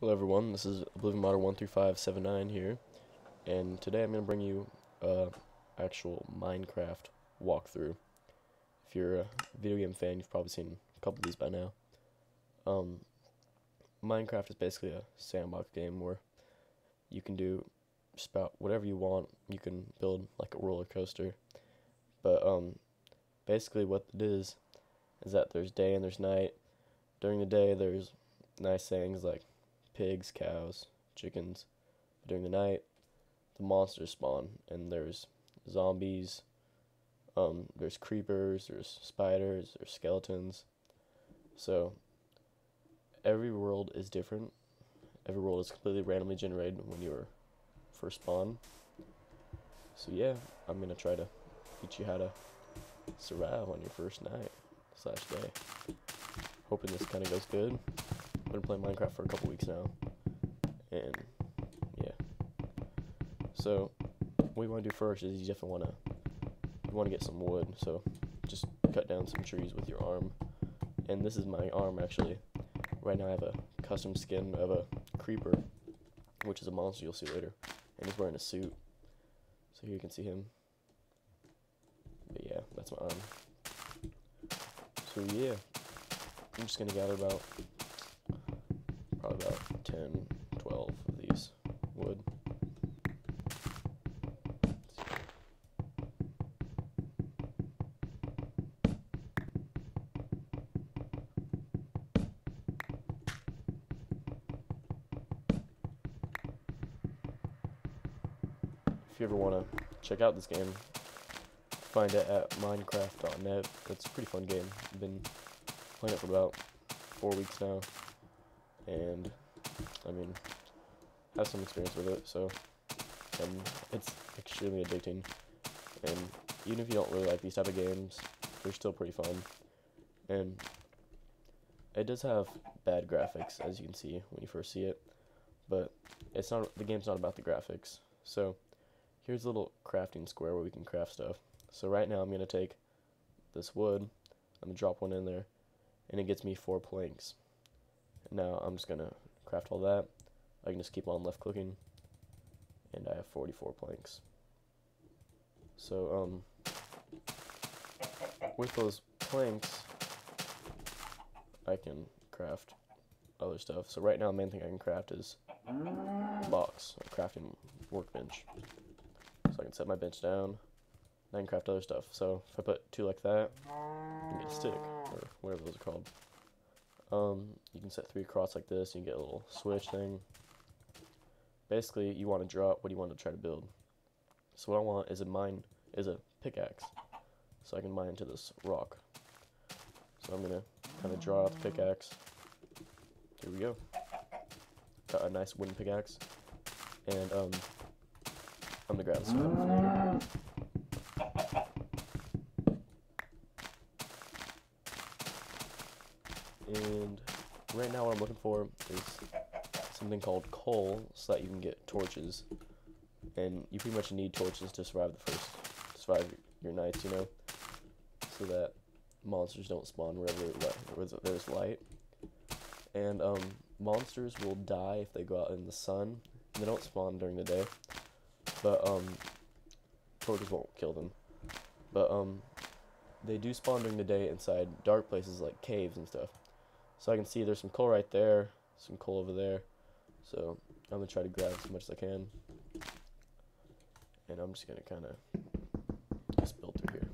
Hello everyone, this is Oblivion Modder 13579 here, and today I'm going to bring you a actual Minecraft walkthrough. If you're a video game fan, you've probably seen a couple of these by now. Um, Minecraft is basically a sandbox game where you can do just about whatever you want. You can build like a roller coaster, but um, basically what it is is that there's day and there's night. During the day, there's nice things like pigs, cows, chickens. But During the night, the monsters spawn, and there's zombies, um, there's creepers, there's spiders, there's skeletons. So, every world is different. Every world is completely randomly generated when you're first spawn. So yeah, I'm gonna try to teach you how to survive on your first night slash day. Hoping this kind of goes good. I've been playing Minecraft for a couple weeks now, and yeah. So what you want to do first is you definitely want to you want to get some wood. So just cut down some trees with your arm, and this is my arm actually. Right now I have a custom skin of a creeper, which is a monster you'll see later, and he's wearing a suit. So here you can see him. But yeah, that's my arm. So yeah, I'm just gonna gather about probably about 10, 12 of these wood. If you ever want to check out this game, find it at minecraft.net. It's a pretty fun game. I've been playing it for about four weeks now and I mean, have some experience with it, so and it's extremely addicting. And even if you don't really like these type of games, they're still pretty fun. And it does have bad graphics, as you can see when you first see it, but it's not the game's not about the graphics. So here's a little crafting square where we can craft stuff. So right now I'm gonna take this wood, I'm gonna drop one in there, and it gets me four planks. Now I'm just gonna craft all that. I can just keep on left clicking and I have 44 planks. So um with those planks I can craft other stuff. So right now the main thing I can craft is box, a crafting workbench. So I can set my bench down, and I can craft other stuff. So if I put two like that, I get a stick, or whatever those are called. Um, you can set three across like this, you get a little switch thing. Basically, you want to draw what you want to try to build. So what I want is a mine is a pickaxe, so I can mine into this rock. So I'm gonna kind of draw out the pickaxe. Here we go. Got a nice wooden pickaxe, and um, I'm gonna grab this from And right now what I'm looking for is something called coal so that you can get torches. And you pretty much need torches to survive the first, survive your nights, you know? So that monsters don't spawn wherever there's light. And um, monsters will die if they go out in the sun. They don't spawn during the day. But um, torches won't kill them. But um, they do spawn during the day inside dark places like caves and stuff. So I can see there's some coal right there, some coal over there. So I'm going to try to grab as much as I can. And I'm just going to kind of just build through here.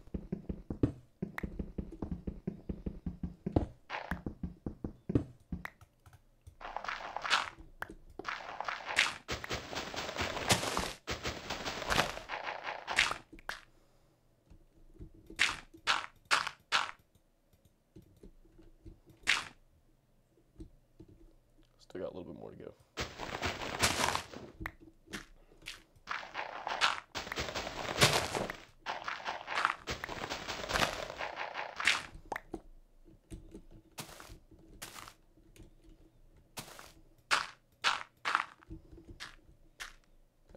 Still got a little bit more to go.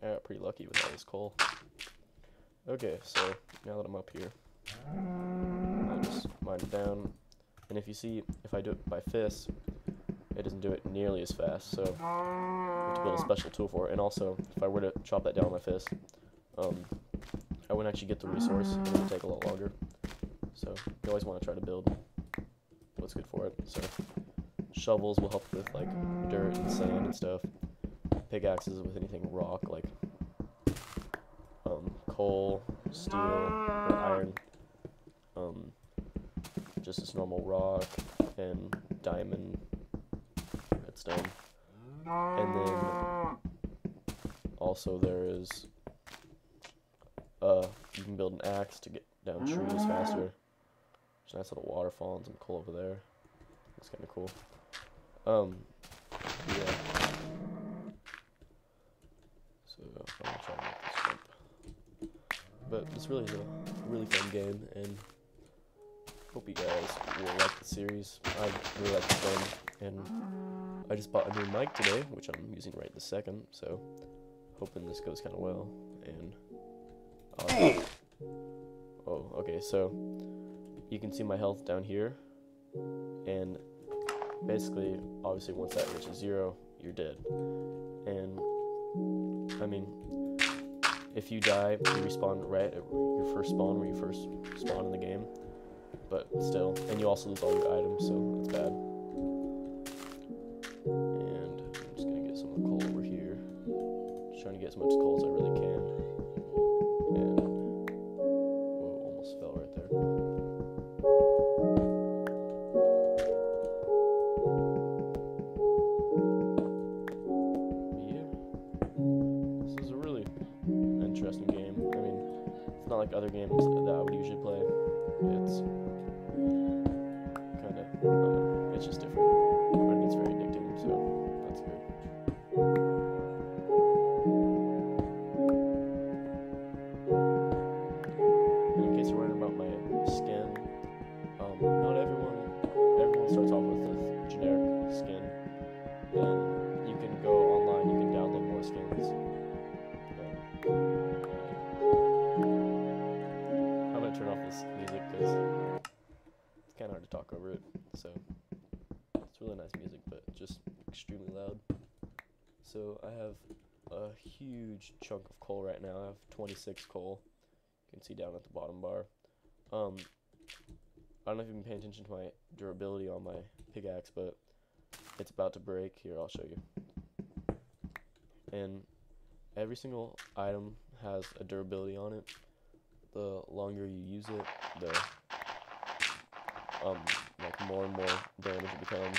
I got pretty lucky with all this coal. Okay, so now that I'm up here, I'll just mine it down. And if you see, if I do it by fist, it doesn't do it nearly as fast. So I have to build a special tool for it. And also, if I were to chop that down with my fist, um, I wouldn't actually get the resource, it would take a lot longer. So you always want to try to build what's good for it. So shovels will help with like dirt and sand and stuff. Pickaxes with anything rock like um, coal, steel, or iron. Um, just this normal rock and diamond, redstone, and then also there is uh you can build an axe to get down trees faster. There's a nice little waterfall and some coal over there. It's kind of cool. Um, yeah. So I'm gonna try to make this jump. But this really a really fun game, and hope you guys will like the series. I really like the game, and I just bought a new mic today, which I'm using right this second. So hoping this goes kind of well. And uh, oh, okay, so you can see my health down here, and basically, obviously, once that reaches zero, you're dead. And I mean, if you die, you respawn right at your first spawn where you first spawn in the game. But still, and you also lose all your items, so it's bad. And I'm just gonna get some coal over here. Just trying to get as much coal as I really can. And whoa, almost fell right there. Yeah. This is a really interesting game. I mean, it's not like other games that I would usually play. It's kind of, uh, know, it's just different. Huge chunk of coal right now. I have 26 coal. You can see down at the bottom bar. Um, I don't know if you've been paying attention to my durability on my pickaxe, but it's about to break. Here, I'll show you. And every single item has a durability on it. The longer you use it, the um like more and more damage it becomes.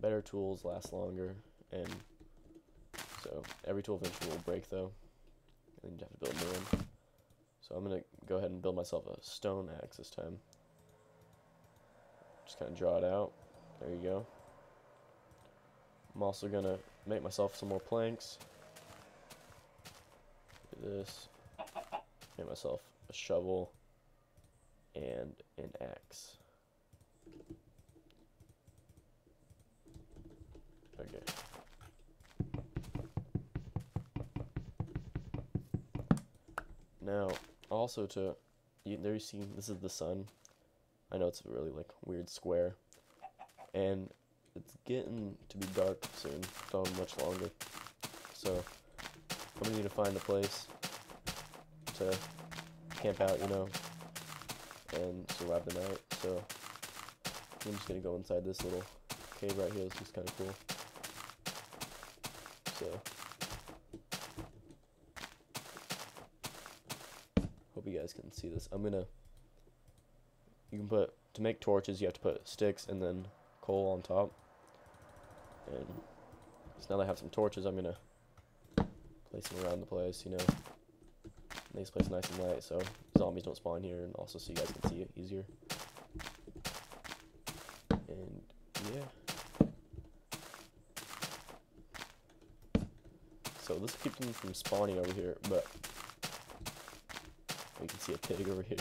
Better tools last longer, and so every tool eventually will break though, and you have to build a new one. So I'm gonna go ahead and build myself a stone axe this time. Just kind of draw it out. There you go. I'm also gonna make myself some more planks. Do this. Make myself a shovel and an axe. Okay. Now, also to you, there you see this is the sun. I know it's a really like weird square, and it's getting to be dark soon. Not much longer, so I'm gonna need to find a place to camp out, you know, and survive the night. So I'm just gonna go inside this little cave right here. This is kind of cool. So hope you guys can see this. I'm gonna. You can put to make torches. You have to put sticks and then coal on top. And so now that I have some torches, I'm gonna place them around the place. You know, make this place nice and light so zombies don't spawn here, and also so you guys can see it easier. And yeah. So this will keep them from spawning over here, but you can see a pig over here.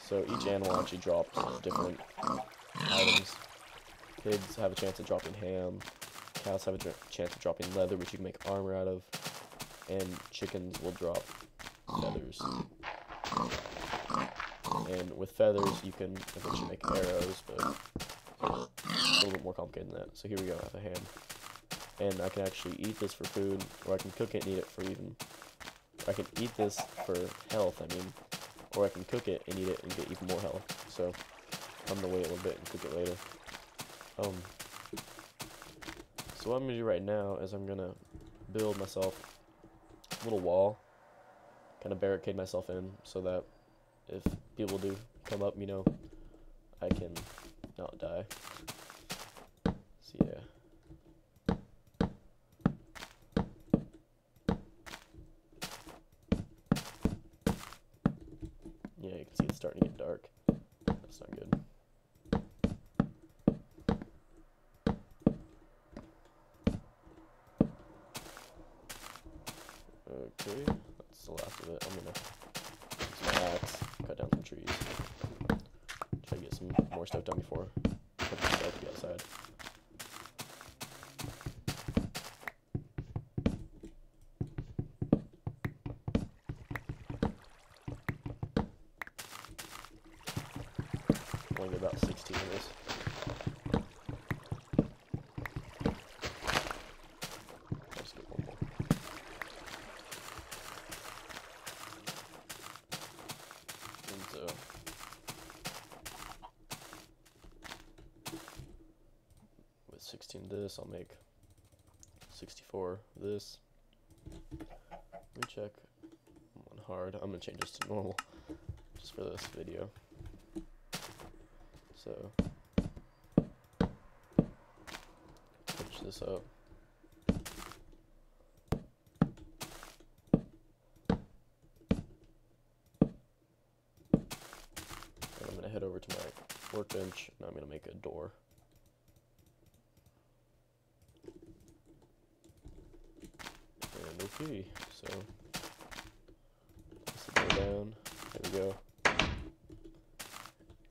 So each animal actually drops different items. Pigs have a chance of dropping ham. Cows have a chance of dropping leather, which you can make armor out of. And chickens will drop feathers. And with feathers, you can eventually make arrows, but a little bit more complicated than that. So here we go, I have a ham. And I can actually eat this for food, or I can cook it and eat it for even... I can eat this for health, I mean, or I can cook it and eat it and get even more health. So I'm gonna wait a little bit and cook it later. Um, so what I'm gonna do right now is I'm gonna build myself a little wall, kind of barricade myself in so that if people do come up, you know, I can not die. So yeah. Yeah, you can see it's starting to dark. That's not good. Okay, that's the last of it. I'm gonna use my axe, cut down some trees. Try to get some more stuff done before this stuff outside. About 16 of this. Let's get one more. And so with 16 this, I'll make 64 this. Let me check on hard. I'm gonna change this to normal just for this video. So finish this up. And I'm gonna head over to my workbench and I'm gonna make a door. And okay, so place the door down. There we go.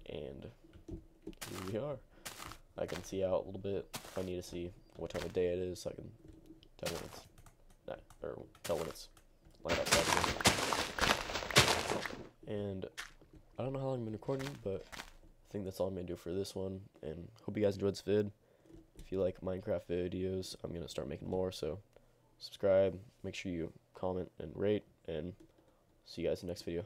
And here we are. I can see out a little bit I need to see what time of day it is so I can tell when it's not or tell when it's light outside. And I don't know how long I've been recording, but I think that's all I'm gonna do for this one. And hope you guys enjoyed this vid. If you like Minecraft videos, I'm gonna start making more. So subscribe, make sure you comment and rate, and see you guys in the next video.